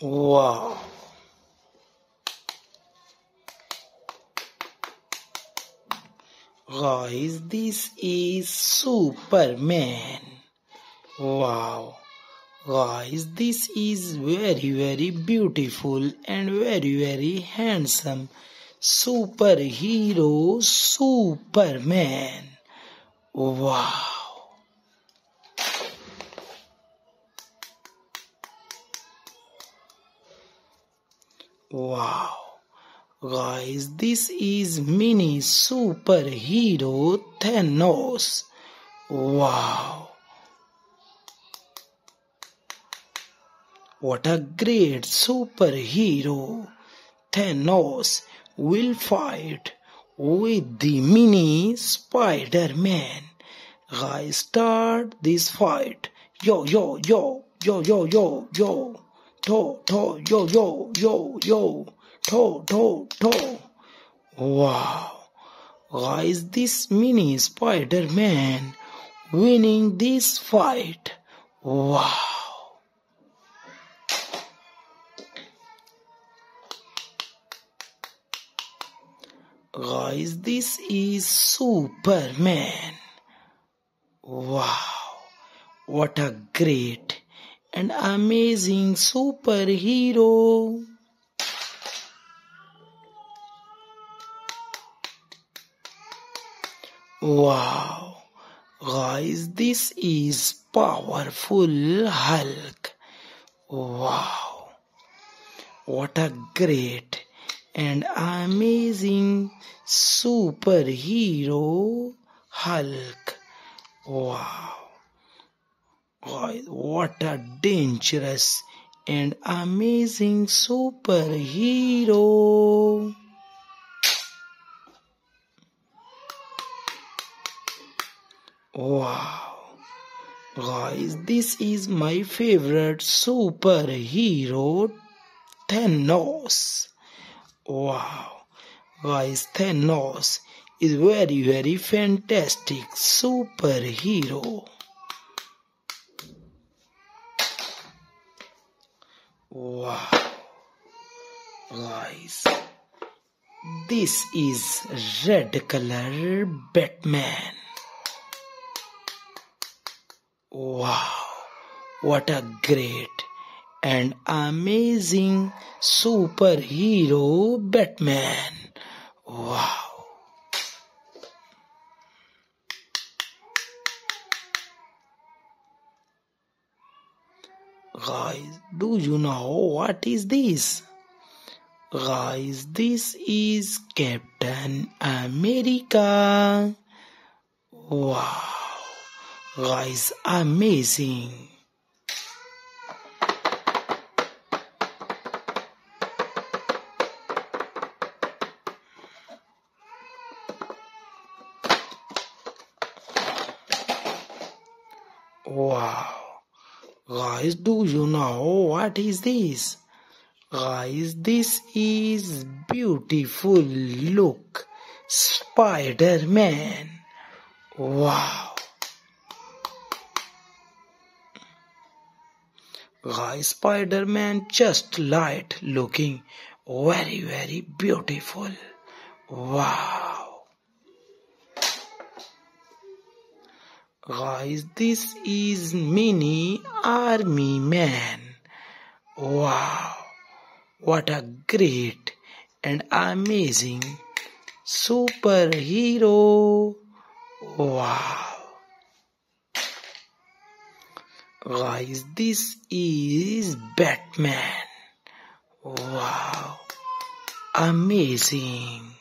Wow. Guys, this is Superman. Wow. Guys, this is very very beautiful and very very handsome superhero Superman. Wow. Wow. Guys, this is mini superhero Thanos. Wow. What a great superhero. Thanos will fight with the mini Spider-Man. Guys, start this fight. Yo, yo, yo, yo, yo, yo, yo. To, to, yo, yo, yo, yo. To, to, to. Wow. Guys, this mini Spider-Man winning this fight. Wow. Guys, this is Superman. Wow. What a great and amazing superhero. Wow. Guys, this is powerful Hulk. Wow. What a great and amazing superhero Hulk. Wow. Guys, what a dangerous and amazing superhero. Wow. Guys, this is my favorite superhero Thanos. Wow. Guys, Thanos is very very fantastic superhero. Wow. Guys, this is red color Batman. Wow, what a great and amazing superhero Batman. Wow. Guys, do you know what is this? Guys, this is Captain America. Wow. Guys, amazing. Wow. Guys, do you know what is this? Guys, this is beautiful look. Spider-Man. Wow. Guys, Spider-Man just light looking very very beautiful. Wow. Guys, this is mini army man. Wow. What a great and amazing superhero. Wow. Guys, this is Batman. Wow. Amazing.